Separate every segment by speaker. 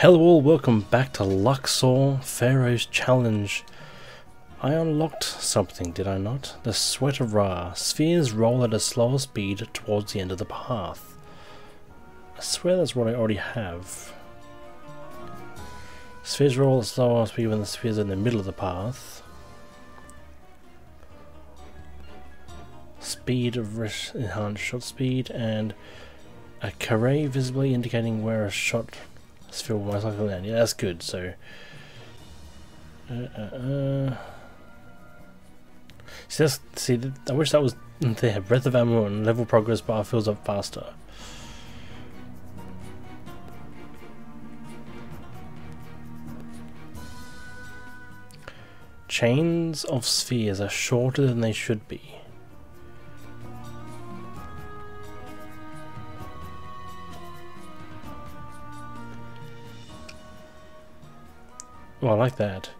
Speaker 1: Hello all, welcome back to Luxor Pharaoh's Challenge. I unlocked something, did I not? The Sweat of Ra. Spheres roll at a slower speed towards the end of the path. I swear that's what I already have. Spheres roll at a slower speed when the spheres are in the middle of the path. Speed of enhanced shot speed and a carré visibly indicating where a shot sphere will most likely land. Yeah, that's good. So, uh, uh, uh. see, see, I wish that was there. Breath of ammo and level progress bar fills up faster. Chains of spheres are shorter than they should be. Oh, I like that.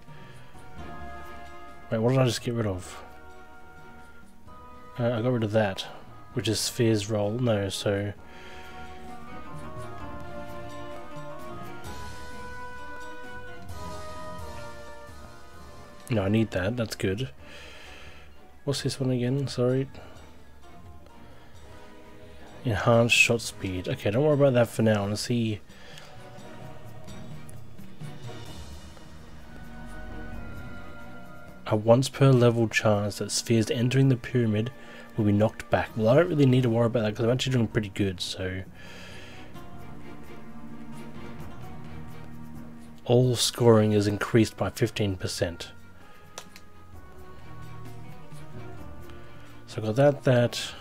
Speaker 1: Wait, what did I just get rid of? Uh, I got rid of that, which is Sphere's roll. No, so... No, I need that. That's good. What's this one again? Sorry. Enhanced shot speed. Okay, don't worry about that for now. Let's see a once per level chance that spheres entering the pyramid will be knocked back. Well, I don't really need to worry about that because I'm actually doing pretty good, so... All scoring is increased by 15%. So I got that, that...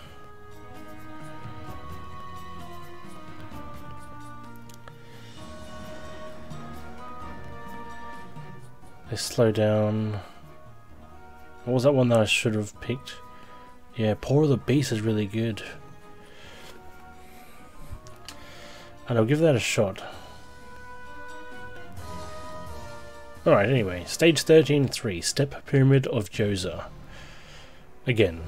Speaker 1: They slow down... What was that one that I should have picked? Yeah, of the Beast is really good. And I'll give that a shot. Alright, anyway. Stage 13-3. Step Pyramid of Djoser. Again.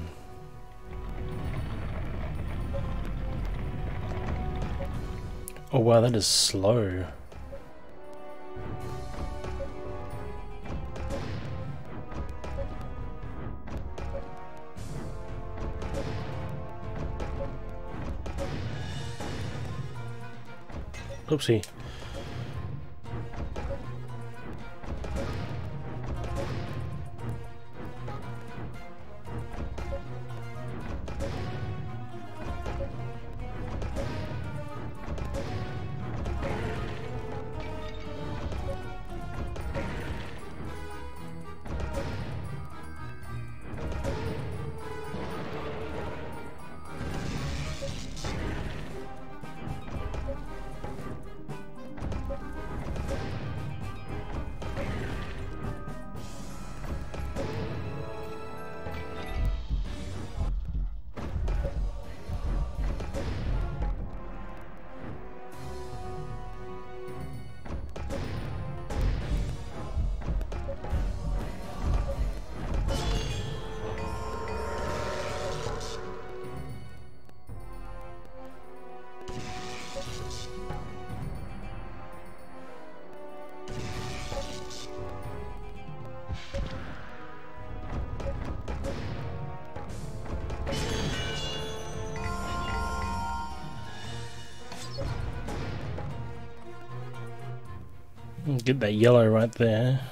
Speaker 1: Oh wow, that is slow. Hope see. Get that yellow right there.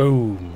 Speaker 1: Boom.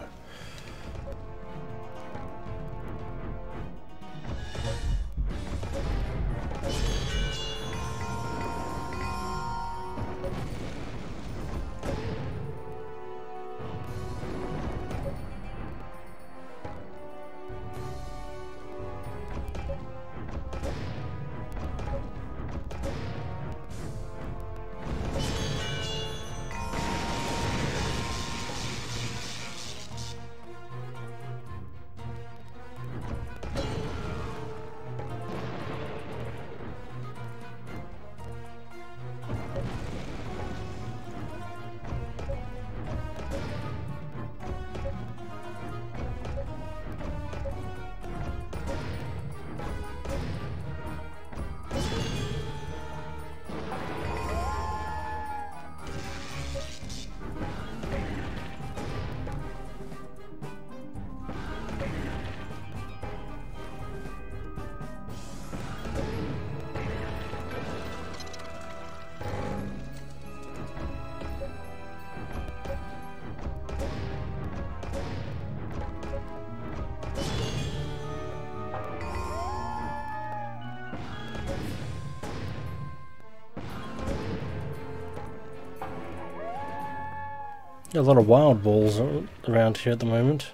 Speaker 1: A lot of wild balls around here at the moment.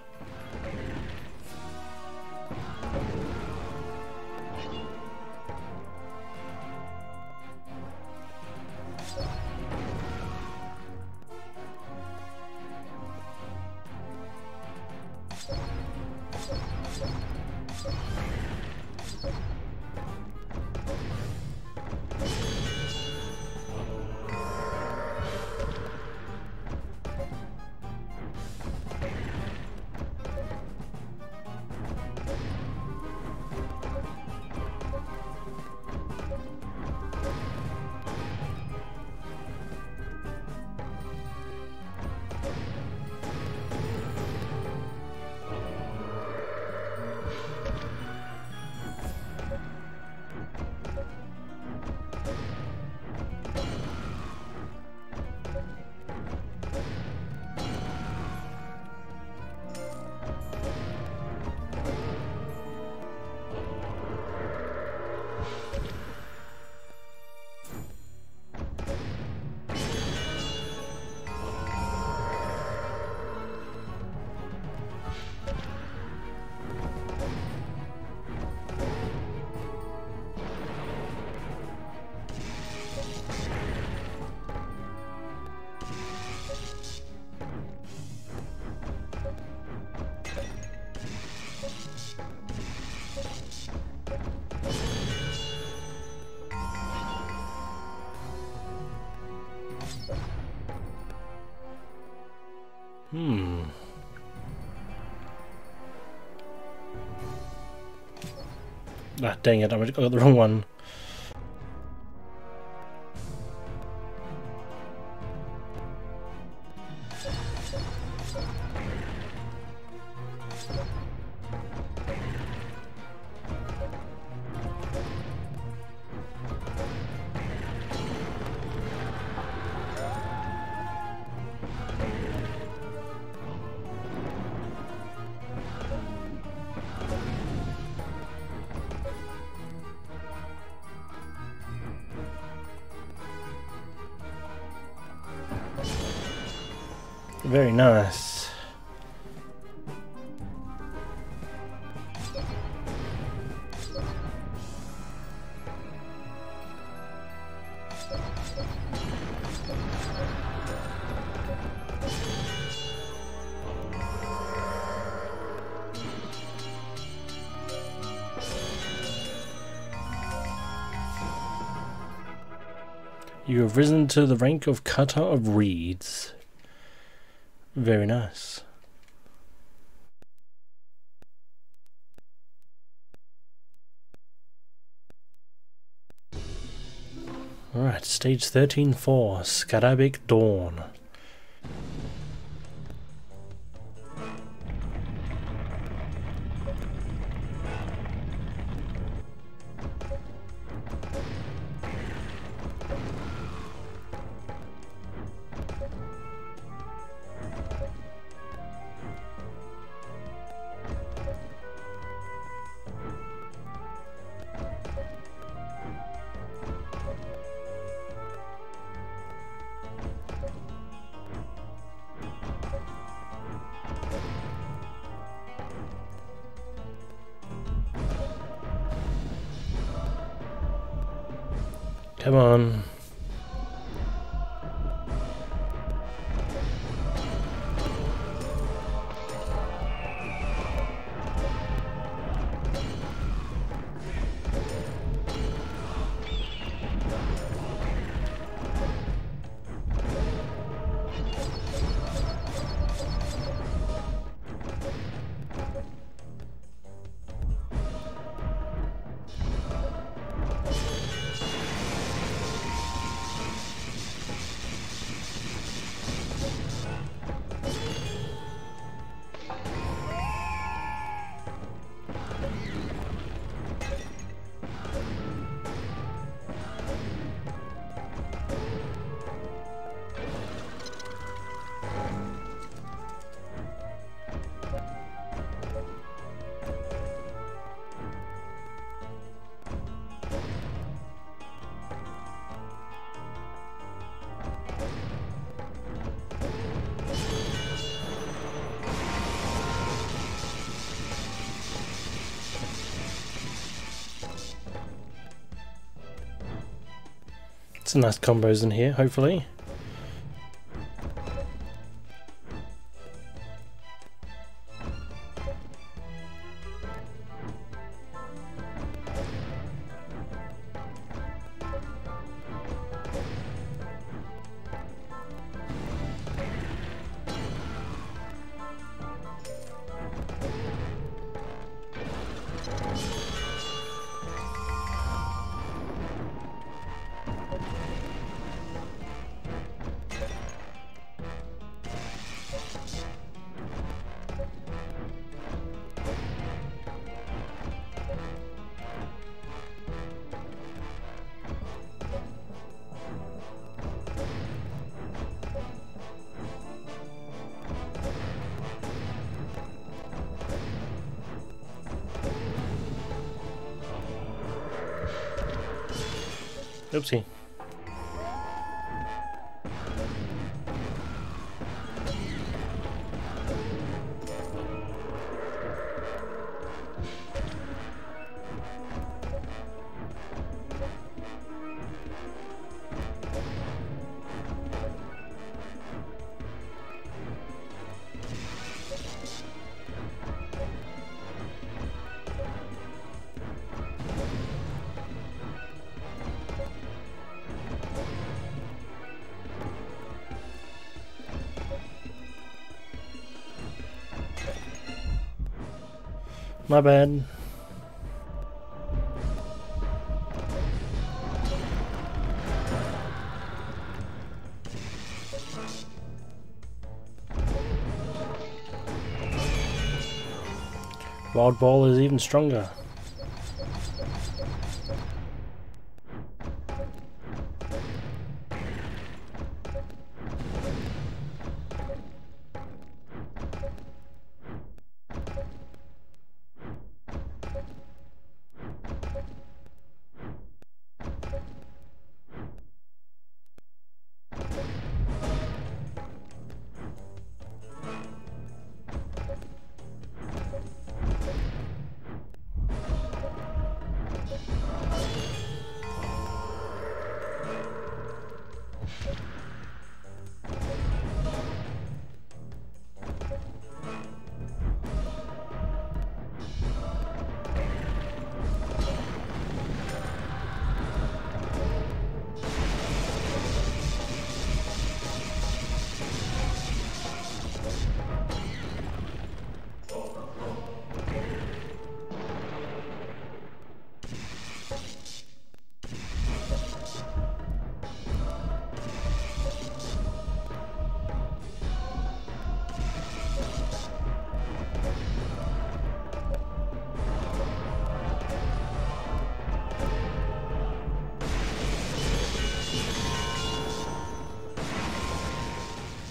Speaker 1: Ah, dang it, I got the wrong one. You have risen to the rank of cutter of reeds. Very nice. Alright, stage 13-4, Scarabic Dawn. Some nice combos in here, hopefully. Eu sim. Wild Ball is even stronger.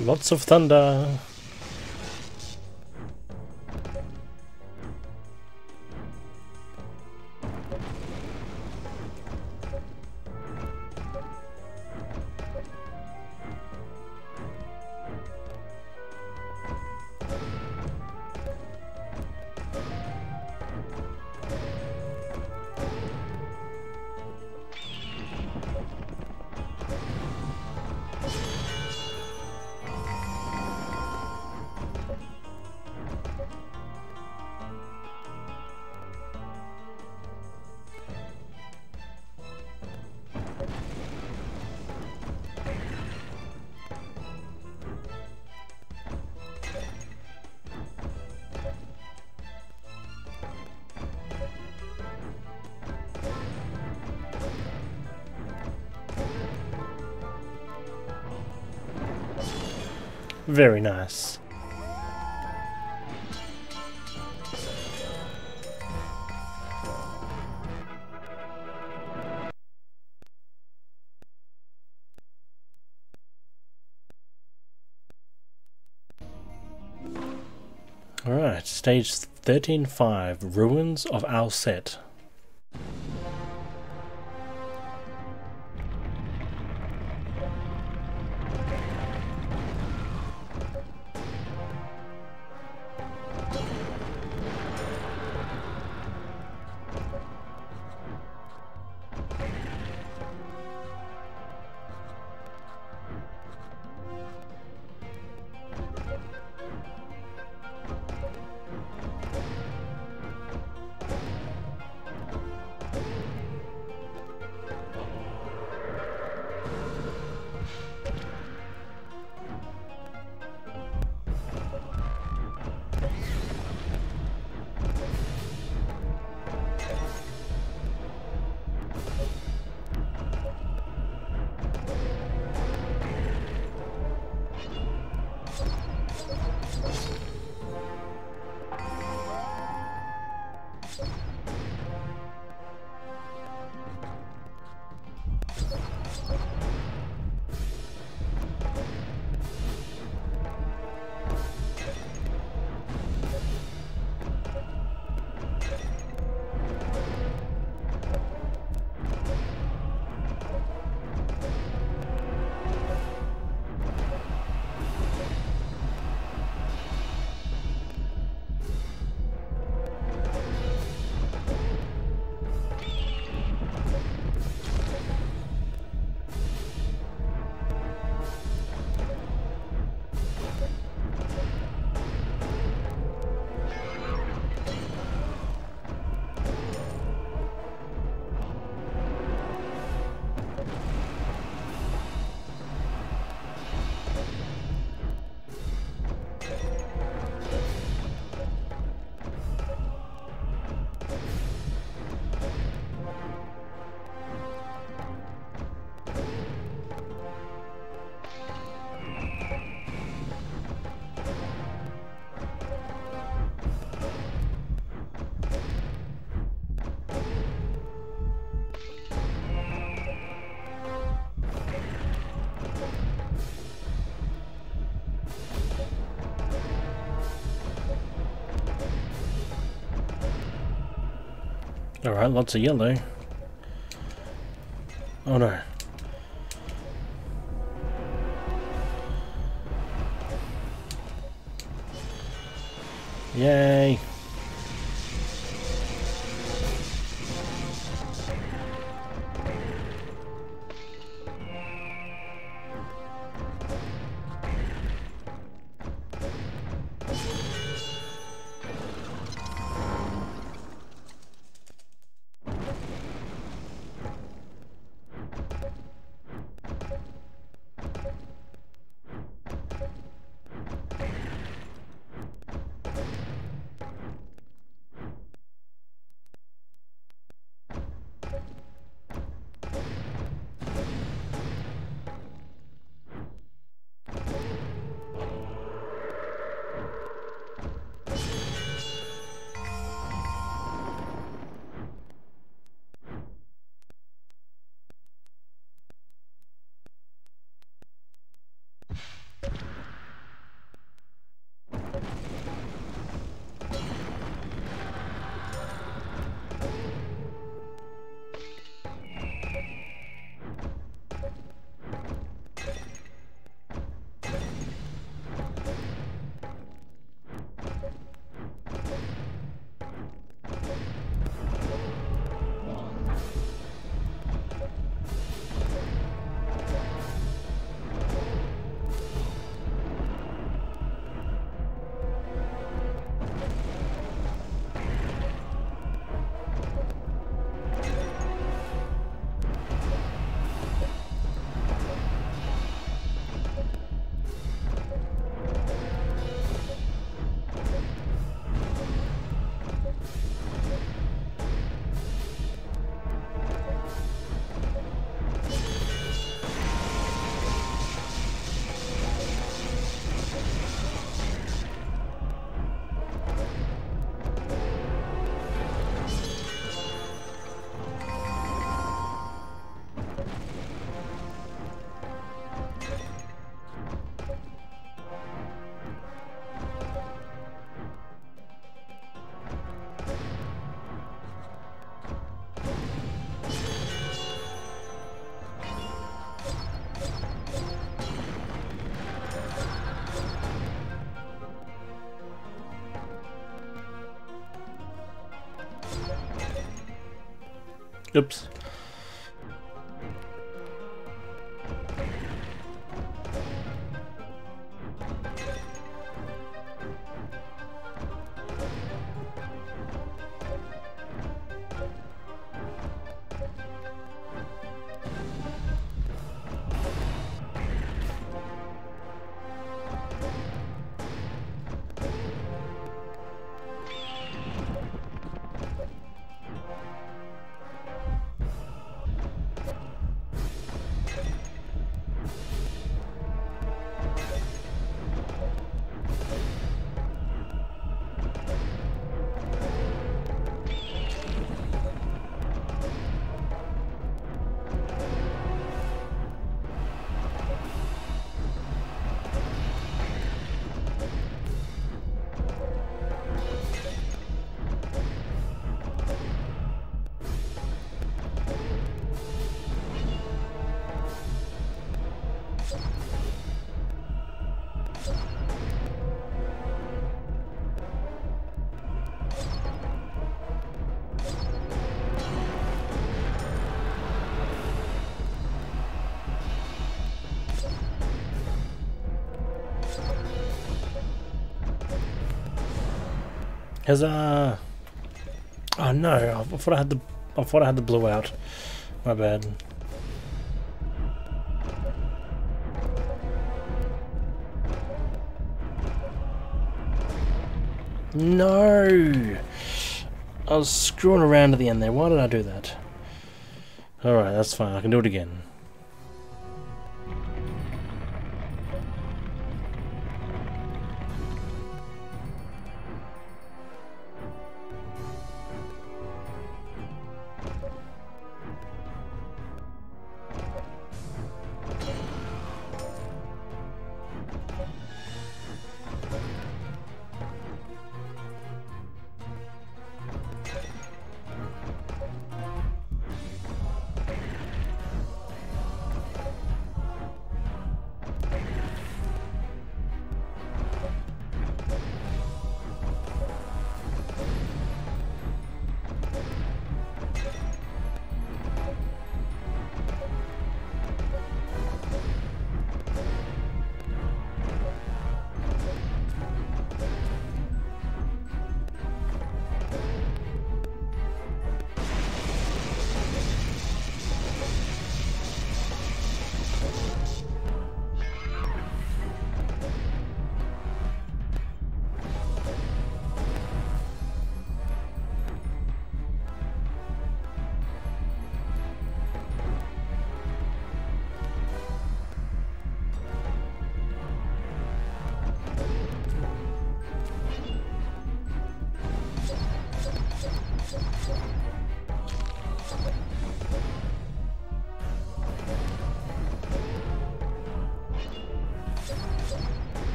Speaker 1: Lots of thunder. Very nice. Alright, stage 13.5, Ruins of Alset. Alright, lots of yellow. Oops. Huzzah! Oh no, I thought I had the I thought I had the blue out. My bad. No! I was screwing around at the end there. Why did I do that? Alright, that's fine. I can do it again.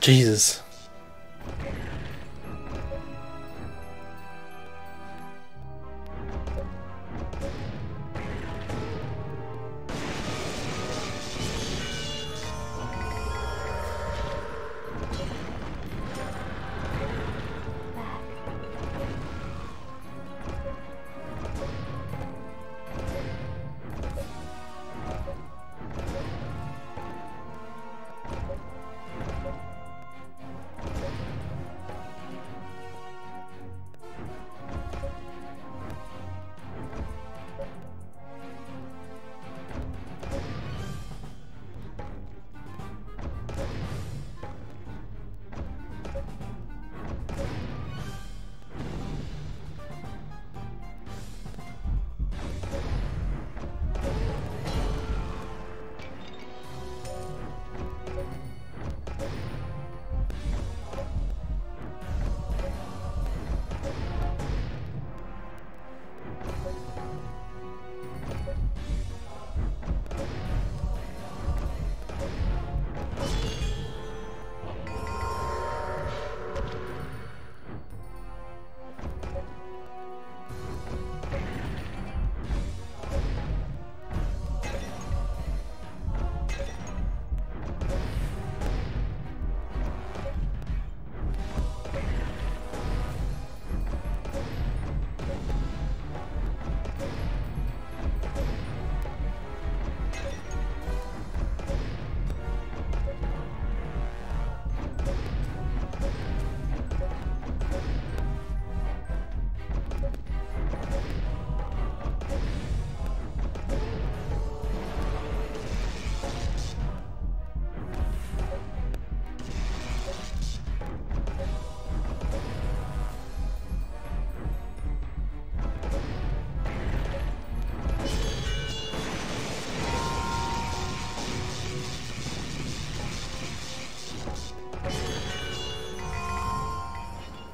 Speaker 1: Jesus.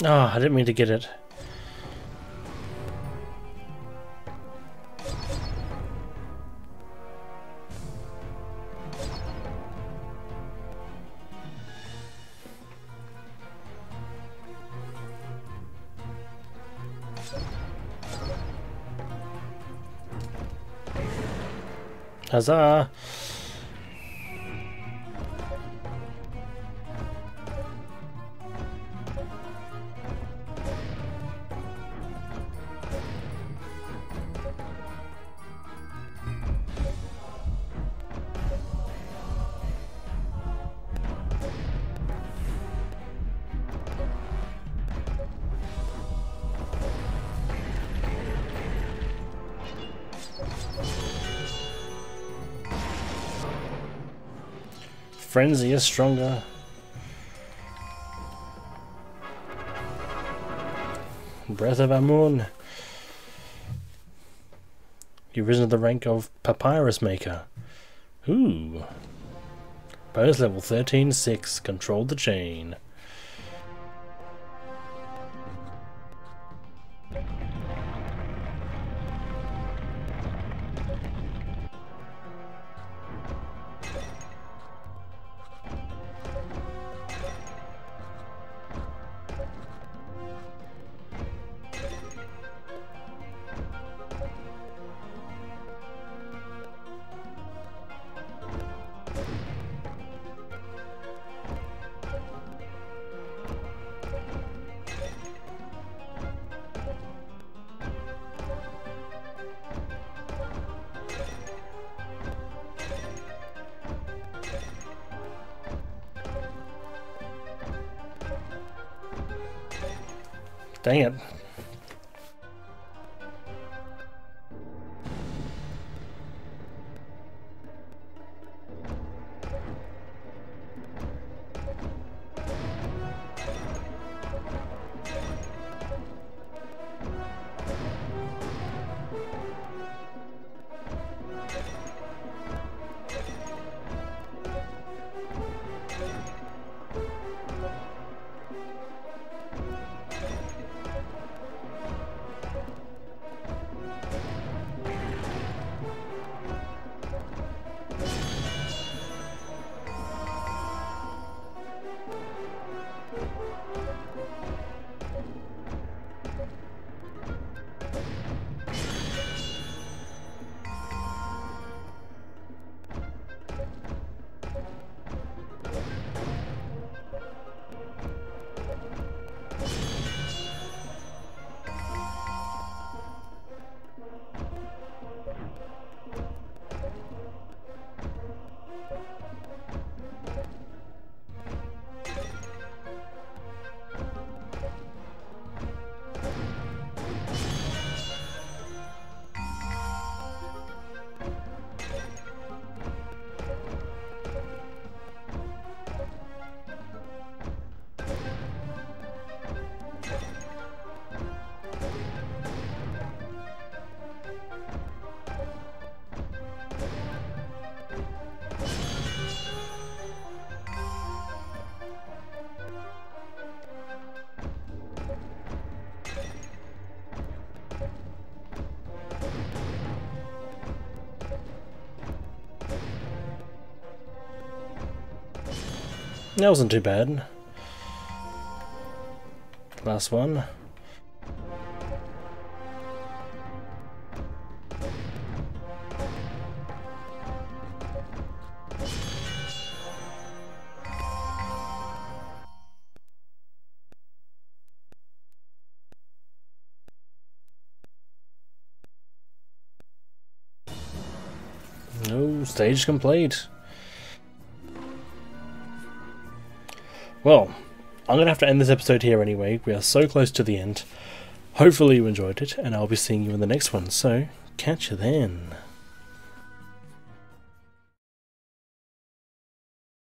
Speaker 1: Oh, I didn't mean to get it. Huzzah! Frenzy is stronger. Breath of Amun. You've risen to the rank of Papyrus Maker. Ooh. Bonus level 13-6. Control the chain. Dang it. That wasn't too bad. Last one. No, stage complete. Well, I'm going to have to end this episode here anyway. We are so close to the end. Hopefully you enjoyed it, and I'll be seeing you in the next one. So, catch you then.